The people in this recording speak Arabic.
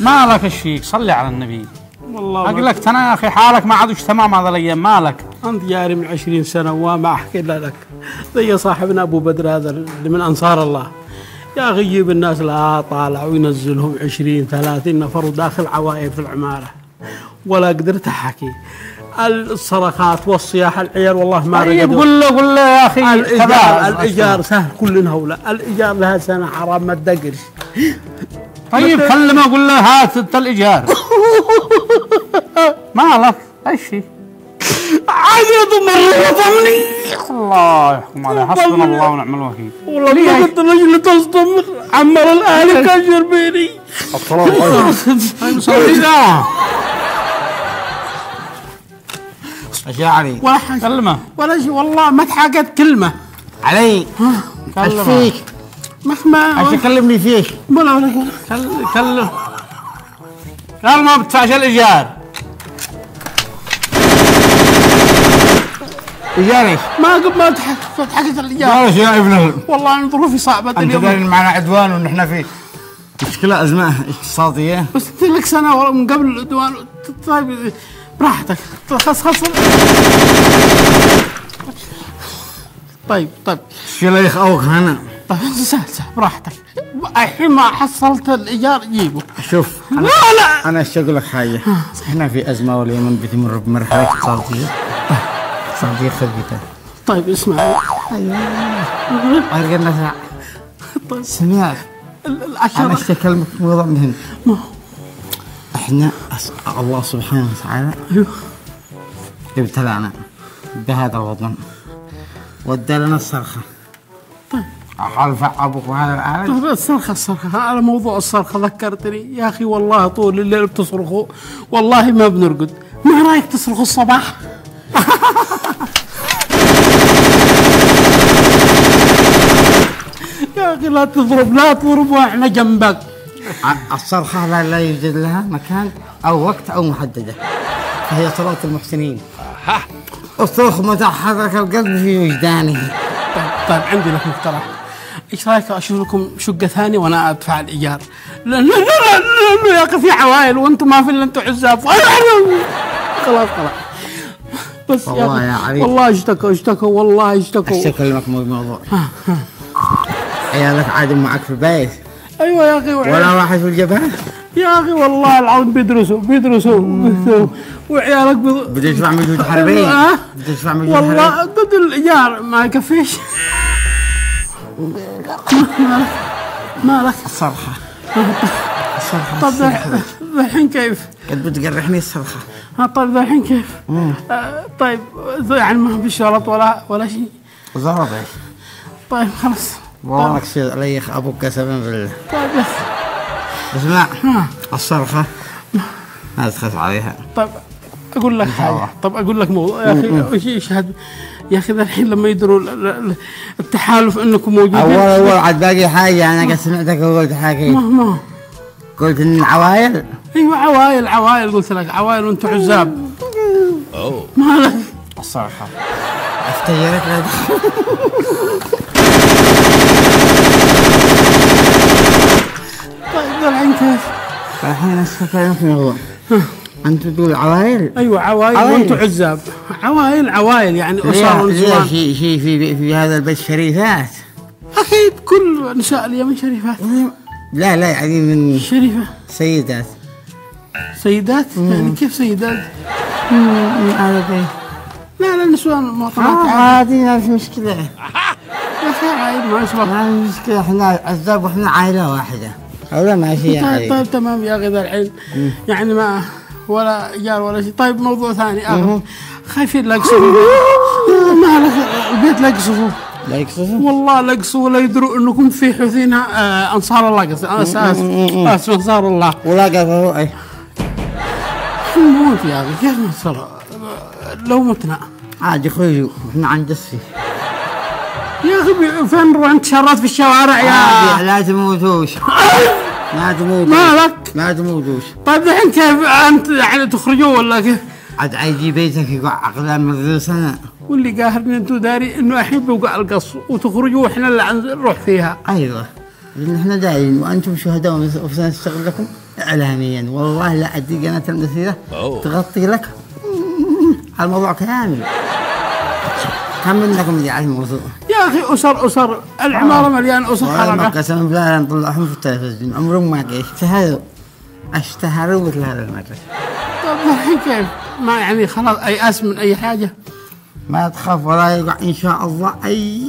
مالك الشيك صلي على النبي. والله أقول لك أنا يا أخي حالك ما عادش تمام هذا الأيام مالك أنت جاري من عشرين سنة وما أحكي إلا لك. زي صاحبنا أبو بدر هذا اللي من أنصار الله. يا أخي يجيب الناس لا طالع وينزلهم 20 30 نفر وداخل عوائل في العمارة. ولا قدرت أحكي. الصرخات والصياح العيال والله ما طيب. قول له قول له يا أخي. الإيجار الإيجار سهل كلنا هولا الإيجار لها سنة حرام ما تدقرش. طيب كلمه قول له هات انت الإيجار. مالك إيش في؟ عقد مره يضمني الله يحكم عليه. حسبنا الله ونعم الوكيل. والله ما قلت رجل تصدم عمر الاهلي كان شربيني إيش يا علي ولا كلمة. ولا شيء. والله ما تحققت كلمة. علي. إيش فيك؟ مهما إيش تكلمني فيك؟ ولا ولا. كل- قال ما بدفعش الإيجار. ايجاري ما قبل ما تحققت الإيجار. معلش يا ابن ال- والله أنا ظروفي صعبة أنت اليوم. معنا عدوان ونحن في مشكلة أزمة اقتصادية. بس لك سنة ورا- من قبل العدوان. طيب براحتك. خلاص خلاص. طيب طيب. شو لا يخوك هنا. طيب سهل سهل براحتك. الحين ما حصلت الإيجار جيبه. شوف لا لا. أنا إيش أقول لك حاجة؟ إحنا في أزمة واليمن بتمر بمرحلة اقتصادية. اقتصادية خبيثة. طيب اسمع. أرجع الناس طيب. سمعت. أنا العشرة إيش أكلمك؟ في موضوع مهم. إحنا. الله سبحانه وتعالى أيوه. ابتلعنا بهذا الوطن. ودى لنا الصرخة. طيب. وهذا العالم طيب الصرخة الصرخة على موضوع الصرخة ذكرتني. يا أخي والله طول الليل بتصرخوا. والله ما بنرقد. ما رأيك تصرخوا الصباح؟ يا أخي لا تضرب لا تضرب وإحنا جنبك. الصرخة لا, لا يوجد لها مكان أو وقت أو محددة. فهي صلاة المحسنين. الصرخ متى حرك القلب في وجدانه. طيب, طيب عندي لك مقترح. إيش رايك أشوف لكم شقة ثانية وأنا أدفع الإيجار؟ لا لا لا لا, يا أخي في عوائل وأنتم ما في إلا أنتم عزاب. خلاص خلاص. بس والله يا. والله اشتكوا اشتكوا والله إيش أشتكوا اكلمك بموضوع. عيالك عادوا معك في البيت. أيوه يا أخي ولا واحد في الجبهة. يا أخي والله العظيم بيدرسوا بيدرسوا بيدرسوا. وعيالك. بده يدفع مجهود حربي؟ يدفع مجهود والله حربي؟ قد الإيجار ما يكفيش. مالك مالك الصرخة. طب ذا- الحين كيف؟ قد بتقرحني الصرخة. ها طيب الحين كيف؟ آه طيب يعني ما في شرط ولا ولا شيء. ضربك طيب خلاص. والله اكسر علي أبوك قسما بالله طيب بس. اسمع الصرخة ما تخاف عليها. طيب أقول لك حاجة. طب أقول لك موضوع. يا أخي إيش هاد يا أخي ذا الحين لما يدروا ال- ال- التحالف إنكم موجودين. أول أول عاد باقي حاجة أنا قد سمعتك وقلت حاجة. ما ما. قلت إن العوايل؟ أيوه عوائل عوائل قلت لك عوائل وأنتم عزاب. مالك الصرخة افتجرت لك طيب ذا الحين كيف؟ الحين اسفك في موضوع أنت تقول عوايل؟ أيوه عوائل عوائل. وأنتم عزاب. عوائل عوائل يعني اسر ونسوان في في في في هذا البيت شريفات. أكيد كل نساء اليمن شريفات. لا لا يعني من شريفة. سيدات. سيدات؟ يعني كيف سيدات؟ من هذا البيت لا لا نسوان مواطنات. آه، عادي. ما في مشكلة. يا أخي ما يشبه ما في مشكلة إحنا عزاب وإحنا عائلة واحدة. هذا ما في طيب, طيب تمام يا أخي ذا الحين يعني ما ولا ايجار ولا شيء. طيب موضوع ثاني آخر. خايفين لا يقصفوا مالك البيت لا يقصفوا لا يقصفوا والله لا يقصفوا ولا يدروا إنكم في حوثيين آه أنصار الله قصدي. اسف اسف أنصار الله. ولا قصفوا أي. نموت يا أخي كيف نصر؟ لو متنا. عادي خرجوا إحنا عند السي يا أخي فين نروح انتشارات في الشوارع يا. لا تموتوش. ما تموتوش مالك ما تموتوش طيب الحين كيف أنت يعني تخرجوا ولا كيف؟ عاد عيجي بيتك يقع اقدام من سنة. واللي قاهرني أنتو داري إنه الحين بيوقع القص وتخرجوا وإحنا اللي نروح فيها. أيوه. لأن إحنا داعين وأنتم شهداء وسنشتغل لكم. اعلاميا. والله لا ادي قناه المسيره تغطي لك. على الموضوع كامل. كم منكم اللي على الموضوع يا أخي أسر أسر. العمارة مليان أسر. حركه قسما بالله نطلعهم في التلفزيون. عمرهم ما اشتهروا أشتهروا مثل هذا المره طب الحين كيف؟ ما يعني خلاص ايأس من أي حاجة؟ ما تخاف ولا يقع إن شاء الله أي